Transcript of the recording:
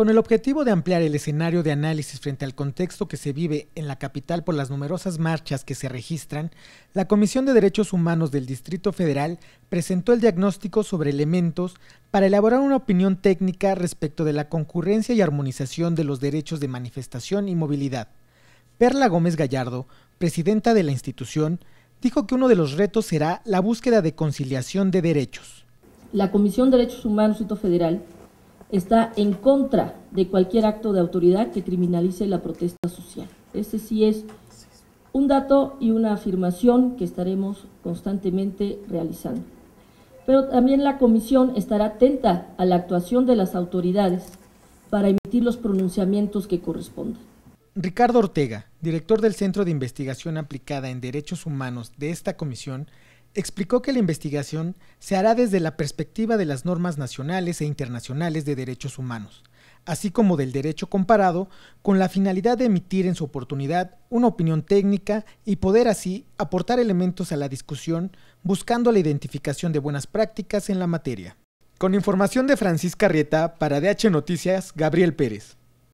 Con el objetivo de ampliar el escenario de análisis frente al contexto que se vive en la capital por las numerosas marchas que se registran, la Comisión de Derechos Humanos del Distrito Federal presentó el diagnóstico sobre elementos para elaborar una opinión técnica respecto de la concurrencia y armonización de los derechos de manifestación y movilidad. Perla Gómez Gallardo, presidenta de la institución, dijo que uno de los retos será la búsqueda de conciliación de derechos. La Comisión de Derechos Humanos del Distrito Federal está en contra de cualquier acto de autoridad que criminalice la protesta social. Ese sí es un dato y una afirmación que estaremos constantemente realizando. Pero también la comisión estará atenta a la actuación de las autoridades para emitir los pronunciamientos que correspondan. Ricardo Ortega, director del Centro de Investigación Aplicada en Derechos Humanos de esta comisión, explicó que la investigación se hará desde la perspectiva de las normas nacionales e internacionales de derechos humanos, así como del derecho comparado, con la finalidad de emitir en su oportunidad una opinión técnica y poder así aportar elementos a la discusión buscando la identificación de buenas prácticas en la materia. Con información de Francisca Rieta para DH Noticias, Gabriel Pérez.